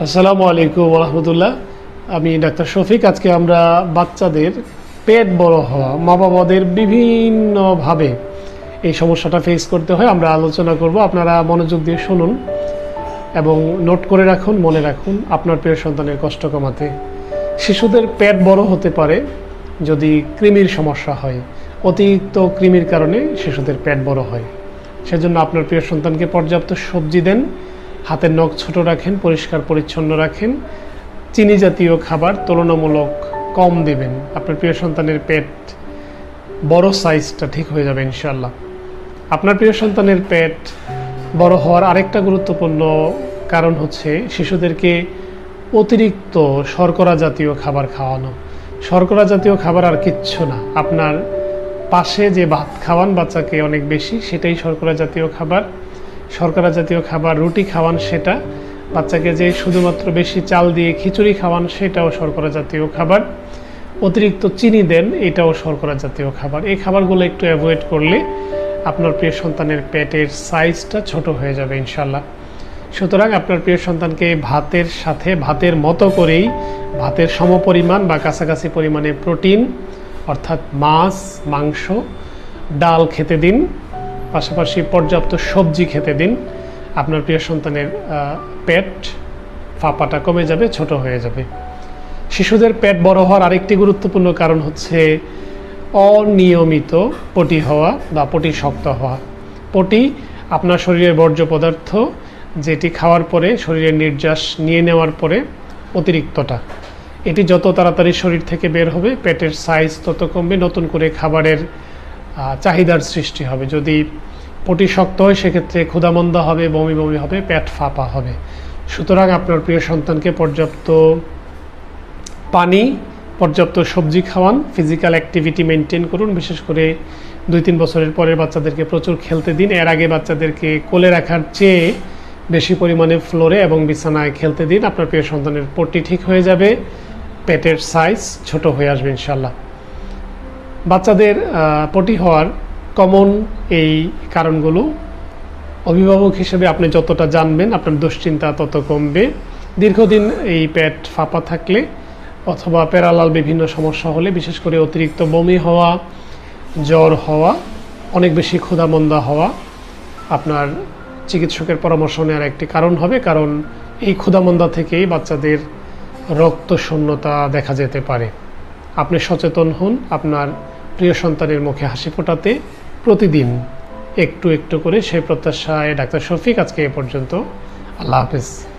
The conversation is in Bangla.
আসসালামু আলাইকুম রহমতুল্লাহ। আমি ডাক্তার শফিক। আজকে আমরা বাচ্চাদের পেট বড় হওয়া মা বাবাদের বিভিন্নভাবে এই সমস্যাটা ফেস করতে হয়। আমরা আলোচনা করব। আপনারা মনোযোগ দিয়ে শুনুন এবং নোট করে রাখুন, মনে রাখুন। আপনার প্রিয় সন্তানের কষ্ট কমাতে। শিশুদের পেট বড় হতে পারে যদি কৃমির সমস্যা হয়। অতিরিক্ত কৃমির কারণে শিশুদের পেট বড় হয়। সেজন্য আপনার প্রিয় সন্তানকে পর্যাপ্ত সবজি দেন। হাতের নখ ছোট রাখেন, পরিষ্কার, পরিচ্ছন্ন রাখেন। চিনি জাতীয় খাবার তুলনামূলক কম দেবেন। আপনার প্রিয় সন্তানের পেট বড় সাইজটা ঠিক হয়ে যাবে ইনশাল্লাহ আপনার প্রিয় সন্তানের পেট বড় হওয়ার আরেকটা গুরুত্বপূর্ণ কারণ হচ্ছে শিশুদেরকে অতিরিক্ত শর্করা জাতীয় খাবার খাওয়ানো। শর্করা জাতীয় খাবার আর কিচ্ছু না। আপনার পাশে যে ভাত খাওয়ান বাচ্চাকে অনেক বেশি, সেটাই শর্করা জাতীয় খাবার। শর্করা জাতীয় খাবার, রুটি খাওয়ান সেটা, বাচ্চাকে যে শুধুমাত্র বেশি চাল দিয়ে খিচুড়ি খাওয়ান সেটাও শর্করা জাতীয় খাবার। অতিরিক্ত চিনি দেন, এটাও শর্করা জাতীয় খাবার। এই খাবারগুলো একটু অ্যাভয়েড করলে আপনার প্রিয় সন্তানের পেটের সাইজটা ছোট হয়ে যাবে ইনশাল্লাহ সুতরাং আপনার প্রিয় সন্তানকে ভাতের সাথে, ভাতের মতো করেই, ভাতের সমপরিমাণ বা কাছাকাছি পরিমাণে প্রোটিন অর্থাৎ মাছ, মাংস, ডাল খেতে দিন। পাশাপাশি পর্যাপ্ত সবজি খেতে দিন। আপনার প্রিয় সন্তানের পেট ফাঁপাটা কমে যাবে, ছোট হয়ে যাবে। শিশুদের পেট বড় হওয়ার আরেকটি গুরুত্বপূর্ণ কারণ হচ্ছে অনিয়মিত পটি হওয়া বা পটি শক্ত হওয়া। পটি আপনার শরীরের বর্জ্য পদার্থ, যেটি খাওয়ার পরে শরীরের নির্যাস নিয়ে নেওয়ার পরে অতিরিক্তটা। এটি যত তাড়াতাড়ি শরীর থেকে বের হবে, পেটের সাইজ তত কমবে। নতুন করে খাবারের চাহিদার সৃষ্টি হবে। যদি পটি শক্ত হয়, সেক্ষেত্রে ক্ষুধামন্দা হবে, বমি বমি হবে, পেট ফাঁপা হবে। সুতরাং আপনার প্রিয় সন্তানকে পর্যাপ্ত পানি, পর্যাপ্ত সবজি খাওয়ান ফিজিক্যাল অ্যাক্টিভিটি মেনটেন করুন। বিশেষ করে দুই তিন বছরের পরের বাচ্চাদেরকে প্রচুর খেলতে দিন। এর আগে বাচ্চাদেরকে কোলে রাখার চেয়ে বেশি পরিমাণে ফ্লোরে এবং বিছানায় খেলতে দিন। আপনার প্রিয় সন্তানের পট্টি ঠিক হয়ে যাবে, পেটের সাইজ ছোট হয়ে আসবে ইনশাল্লাহ বাচ্চাদের পটি হওয়ার কমন এই কারণগুলো। অভিভাবক হিসেবে আপনি যতটা জানবেন, আপনার দুশ্চিন্তা তত কমবে। দীর্ঘদিন এই পেট ফাঁপা থাকলে অথবা প্যারালাল বিভিন্ন সমস্যা হলে, বিশেষ করে অতিরিক্ত বমি হওয়া, জ্বর হওয়া, অনেক বেশি ক্ষুধামন্দা হওয়া, আপনার চিকিৎসকের পরামর্শ নেওয়ার একটি কারণ হবে। কারণ এই ক্ষুধামন্দা থেকেই বাচ্চাদের রক্ত শূন্যতা দেখা যেতে পারে। আপনি সচেতন হন, আপনার প্রিয় সন্তানের মুখে হাসি ফোটাতে প্রতিদিন একটু একটু করে সেই প্রত্যাশায় ডাক্তার শফিক আজকে এ পর্যন্ত। আল্লাহ হাফিজ।